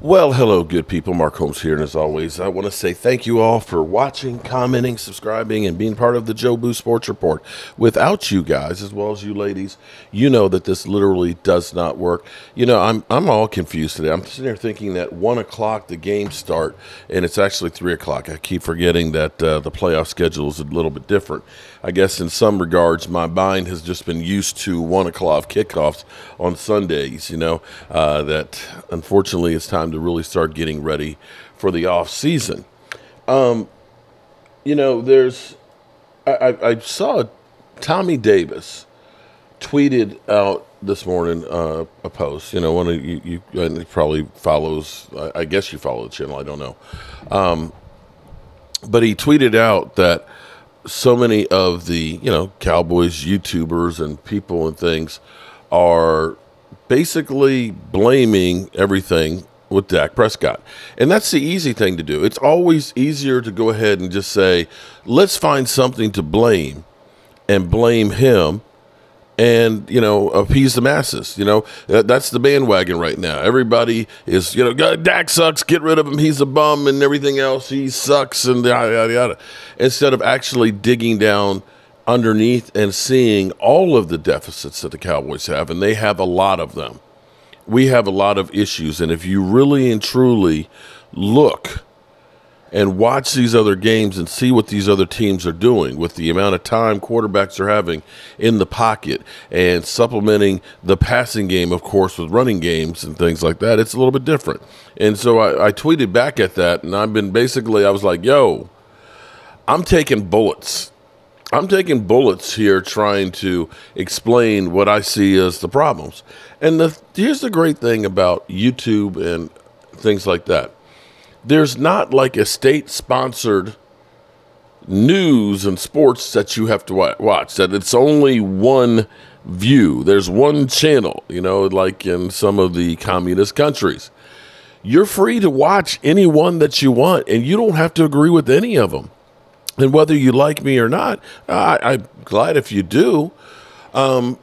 Well, hello, good people. Mark Holmes here, and as always, I want to say thank you all for watching, commenting, subscribing, and being part of the Jobu Sports Report. Without you guys, as well as you ladies, you know that this literally does not work. You know, I'm I'm all confused today. I'm sitting here thinking that one o'clock the games start, and it's actually three o'clock. I keep forgetting that uh, the playoff schedule is a little bit different. I guess in some regards, my mind has just been used to one o'clock kickoffs on Sundays. You know, uh, that unfortunately it's time to really start getting ready for the off season. Um, you know, there's I, I, saw Tommy Davis tweeted out this morning uh, a post. You know, one of you, you probably follows. I, I, guess you follow the channel. I don't know, um, but he tweeted out that so many of the you know Cowboys YouTubers and people and things are basically blaming everything with Dak Prescott. And that's the easy thing to do. It's always easier to go ahead and just say, let's find something to blame and blame him and, you know, appease the masses. You know, uh, that's the bandwagon right now. Everybody is, you know, Dak sucks, get rid of him, he's a bum, and everything else, he sucks, and yada, yada, yada. Instead of actually digging down underneath and seeing all of the deficits that the Cowboys have, and they have a lot of them we have a lot of issues. And if you really and truly look and watch these other games and see what these other teams are doing with the amount of time quarterbacks are having in the pocket and supplementing the passing game, of course, with running games and things like that, it's a little bit different. And so I, I tweeted back at that, and I've been basically, I was like, yo, I'm taking bullets I'm taking bullets here trying to explain what I see as the problems. And the, here's the great thing about YouTube and things like that there's not like a state sponsored news and sports that you have to watch, that it's only one view. There's one channel, you know, like in some of the communist countries. You're free to watch any one that you want, and you don't have to agree with any of them. And whether you like me or not, I, am glad if you do. Um,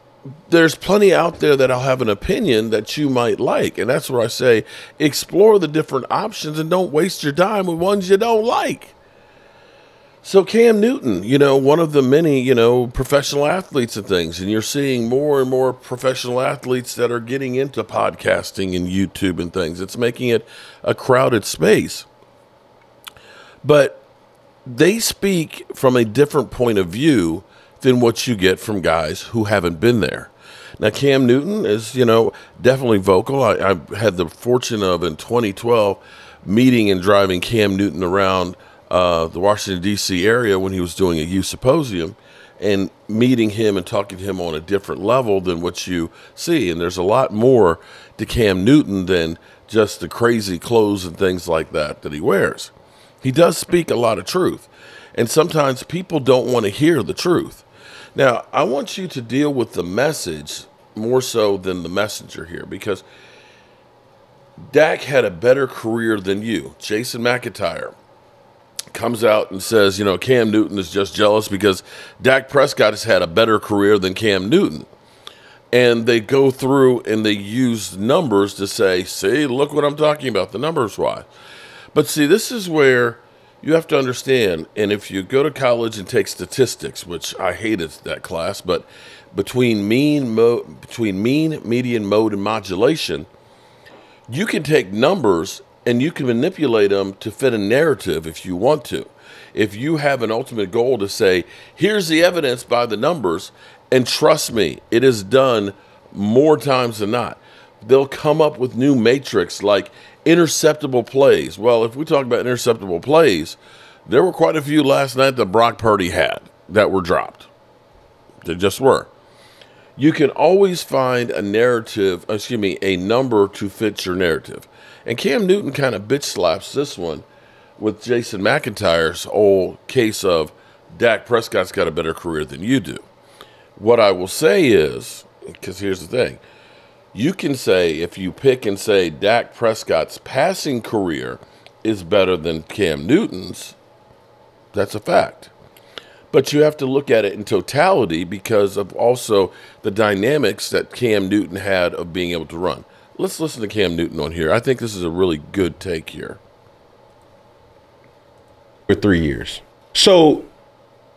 there's plenty out there that I'll have an opinion that you might like. And that's where I say explore the different options and don't waste your time with ones you don't like. So, Cam Newton, you know, one of the many, you know, professional athletes and things, and you're seeing more and more professional athletes that are getting into podcasting and YouTube and things. It's making it a crowded space. But they speak from a different point of view than what you get from guys who haven't been there. Now, Cam Newton is, you know, definitely vocal. I, I had the fortune of in 2012 meeting and driving Cam Newton around uh, the Washington, D.C. area when he was doing a youth symposium and meeting him and talking to him on a different level than what you see. And there's a lot more to Cam Newton than just the crazy clothes and things like that that he wears. He does speak a lot of truth. And sometimes people don't want to hear the truth. Now, I want you to deal with the message more so than the messenger here because Dak had a better career than you. Jason McIntyre comes out and says, you know, Cam Newton is just jealous because Dak Prescott has had a better career than Cam Newton. And they go through and they use numbers to say, see, look what I'm talking about, the numbers why. But see, this is where you have to understand, and if you go to college and take statistics, which I hated that class, but between mean mo- between mean, median, mode, and modulation, you can take numbers and you can manipulate them to fit a narrative if you want to. If you have an ultimate goal to say, here's the evidence by the numbers, and trust me, it is done more times than not. They'll come up with new matrix like interceptable plays. Well, if we talk about interceptable plays, there were quite a few last night that Brock Purdy had that were dropped. They just were. You can always find a narrative, excuse me, a number to fit your narrative. And Cam Newton kind of bitch slaps this one with Jason McIntyre's old case of Dak Prescott's got a better career than you do. What I will say is, because here's the thing you can say, if you pick and say Dak Prescott's passing career is better than Cam Newton's, that's a fact. But you have to look at it in totality because of also the dynamics that Cam Newton had of being able to run. let's listen to Cam Newton on here. I think this is a really good take here. For three years. So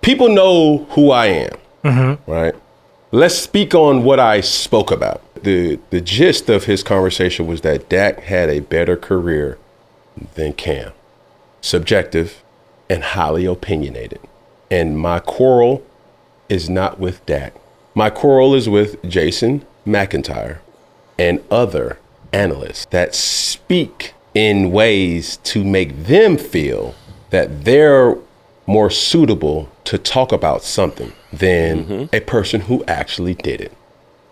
people know who I am, Mm-hmm. right? Let's speak on what I spoke about. The the gist of his conversation was that Dak had a better career than Cam. Subjective and highly opinionated. And my quarrel is not with Dak. My quarrel is with Jason McIntyre and other analysts that speak in ways to make them feel that they're more suitable to talk about something than mm-hmm. a person who actually did it.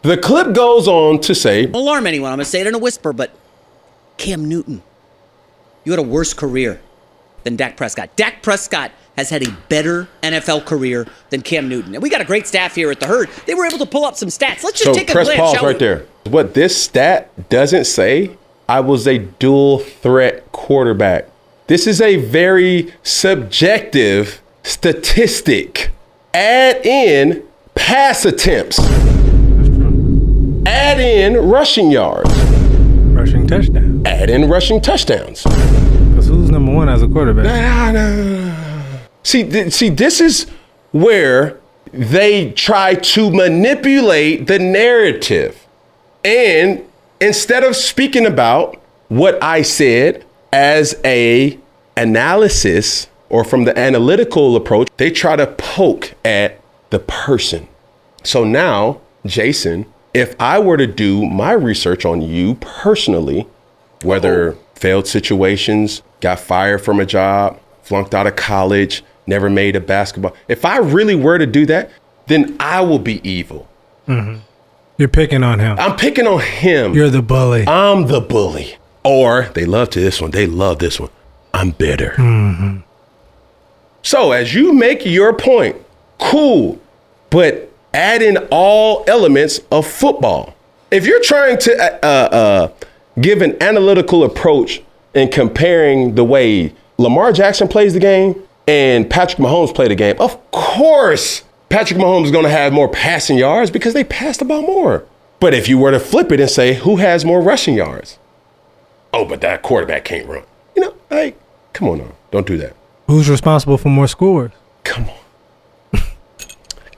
The clip goes on to say, alarm anyone. I'm going to say it in a whisper, but Cam Newton, you had a worse career than Dak Prescott. Dak Prescott has had a better NFL career than Cam Newton. And we got a great staff here at the Herd. They were able to pull up some stats. Let's just so take a press glance. pause right we? there. What this stat doesn't say, I was a dual threat quarterback. This is a very subjective statistic. Add in pass attempts. Add in rushing yards. Rushing touchdowns. Add in rushing touchdowns. Because who's number one as a quarterback? See, th- see, this is where they try to manipulate the narrative. And instead of speaking about what I said as a analysis or from the analytical approach, they try to poke at the person. So now, Jason, if I were to do my research on you personally, whether oh. failed situations, got fired from a job, flunked out of college, never made a basketball. If I really were to do that, then I will be evil. Mm-hmm. You're picking on him. I'm picking on him. You're the bully. I'm the bully. Or they love to this one. They love this one. I'm bitter. Mm-hmm. So as you make your point, cool, but add in all elements of football. If you're trying to uh, uh, give an analytical approach in comparing the way Lamar Jackson plays the game and Patrick Mahomes play the game, of course Patrick Mahomes is going to have more passing yards because they pass the ball more. But if you were to flip it and say who has more rushing yards, oh, but that quarterback can't run. You know, like, come on now, don't do that. Who's responsible for more scores? Come on.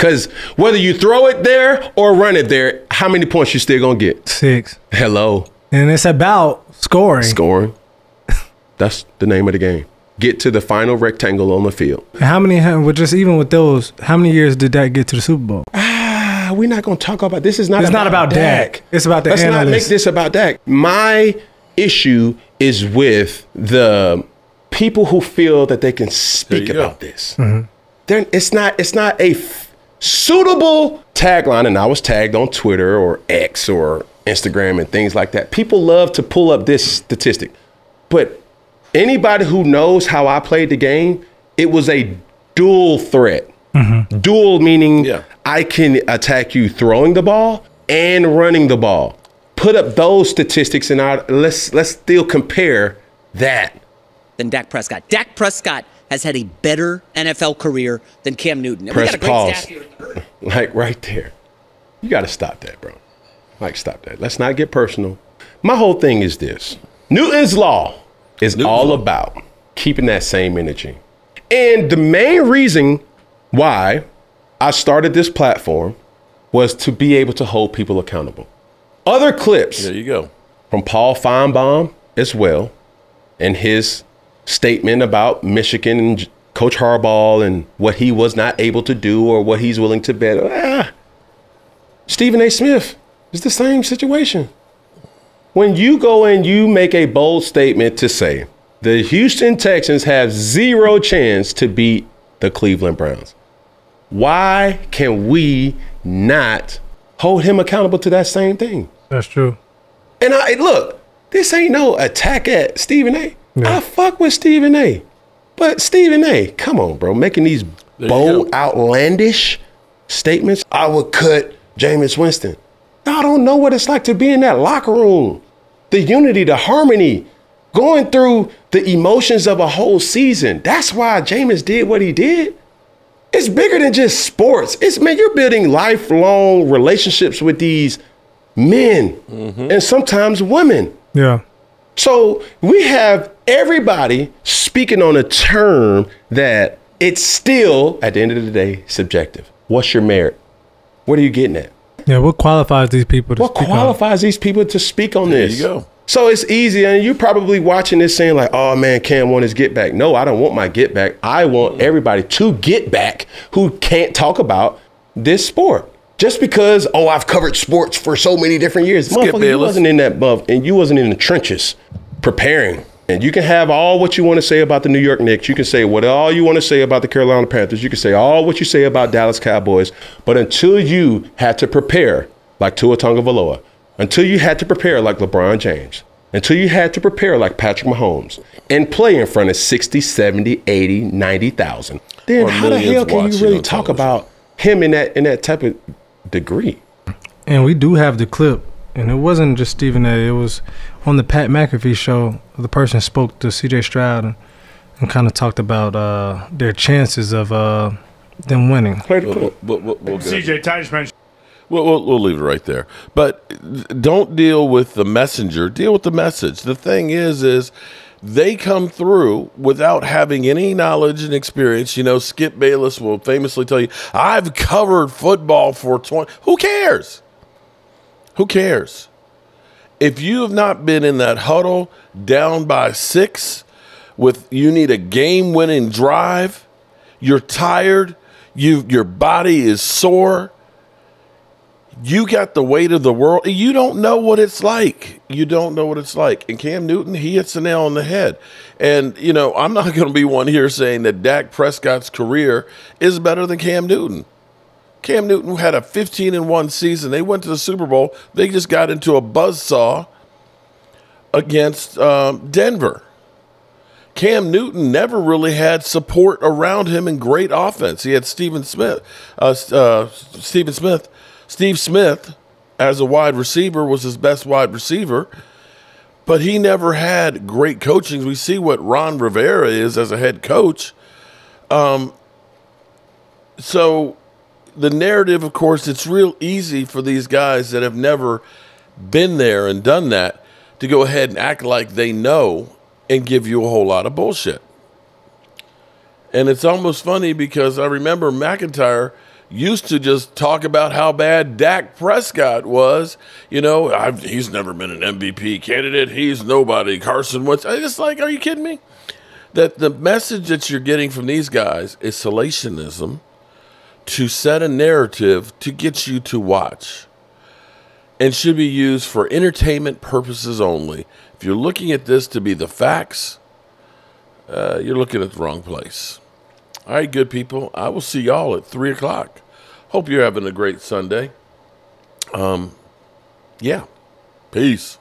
Because whether you throw it there or run it there, how many points you still gonna get? Six. Hello, And it's about scoring. scoring. That's the name of the game. Get to the final rectangle on the field. How many, with just even with those, how many years did that get to the Super Bowl? Ah, we're not gonna talk about this. Is not. It's not about Dak. It's about the Let's not make this about Dak. My issue is with the people who feel that they can speak you go. about this. Then it's not. It's not a f- suitable tagline. And I was tagged on Twitter or X or Instagram and things like that. People love to pull up this statistic, but anybody who knows how I played the game, it was a dual threat. Mm-hmm. Dual meaning Yeah. I can attack you throwing the ball and running the ball. Put up those statistics and I, let's let's still compare that. Then Dak Prescott. Dak Prescott has had a better NFL career than Cam Newton. And we Press got a great pause. staff here at. Like right there. You got to stop that, bro. Like stop that. Let's not get personal. My whole thing is this. Newton's law is Newton's all law. about keeping that same energy. And the main reason why I started this platform was to be able to hold people accountable. Other clips There you go. from Paul Finebaum as well, and his statement about Michigan and Coach Harbaugh and what he was not able to do or what he's willing to bet. Ah, Stephen A. Smith is the same situation. When you go and you make a bold statement to say the Houston Texans have zero chance to beat the Cleveland Browns, why can we not hold him accountable to that same thing? That's true. And I look, this ain't no attack at Stephen A. Yeah. I fuck with Stephen A. But Stephen A, come on, bro, making these you bold, outlandish statements. I would cut Jameis Winston. I don't know what it's like to be in that locker room. The unity, the harmony, going through the emotions of a whole season. That's why Jameis did what he did. It's bigger than just sports. It's man, you're building lifelong relationships with these men mm-hmm. and sometimes women. Yeah. So we have everybody speaking on a term that it's still, at the end of the day, subjective. What's your merit? What are you getting at? Yeah. What qualifies these people to What speak on? qualifies these people to speak on There this? you go. So it's easy, and you're probably watching this saying like, "Oh man, Cam want his get back." No, I don't want my get back. I want everybody to get back who can't talk about this sport. Just because, oh, I've covered sports for so many different years, Skip motherfucker, you wasn't in that buff, and you wasn't in the trenches preparing. And you can have all what you want to say about the New York Knicks. You can say what all you want to say about the Carolina Panthers. You can say all what you say about Dallas Cowboys. But until you had to prepare like Tua Tagovailoa, until you had to prepare like LeBron James, until you had to prepare like Patrick Mahomes and play in front of 60, 70, 80, 90,000, then Or how the hell can you really talk television. about him in that in that type of degree? And we do have the clip, and it wasn't just Stephen A. It was on the Pat McAfee show. The person spoke to C.J. Stroud and, and kind of talked about uh, their chances of uh, them winning. Play the We'll, clip. we'll, we'll, we'll. CJ Titus mentioned We'll, we'll, we'll leave it right there. But don't deal with the messenger. Deal with the message. The thing is, is they come through without having any knowledge and experience. You know, Skip Bayless will famously tell you, "I've covered football for 20." Who cares? Who cares? If you have not been in that huddle down by six, with you need a game-winning drive, you're tired, you your body is sore you got the weight of the world. You don't know what it's like. You don't know what it's like. And Cam Newton, he hits the nail on the head. And, you know, I'm not going to be one here saying that Dak Prescott's career is better than Cam Newton. Cam Newton had a 15 and 1 season. They went to the Super Bowl. They just got into a buzzsaw against um, Denver. Cam Newton never really had support around him in great offense. He had Steven Smith, uh, uh, Steven Smith, Steve Smith as a wide receiver was his best wide receiver, but he never had great coaching. We see what Ron Rivera is as a head coach. Um, so the narrative, of course, it's real easy for these guys that have never been there and done that to go ahead and act like they know and give you a whole lot of bullshit. And it's almost funny because I remember McIntyre used to just talk about how bad Dak Prescott was. You know, I've, he's never been an MVP candidate. He's nobody. Carson Wentz. I just like, are you kidding me? That the message that you're getting from these guys is salationism to set a narrative to get you to watch and should be used for entertainment purposes only. If you're looking at this to be the facts, uh, you're looking at the wrong place. All right, good people. I will see y'all at three o'clock. Hope you're having a great Sunday. Um, yeah. Peace.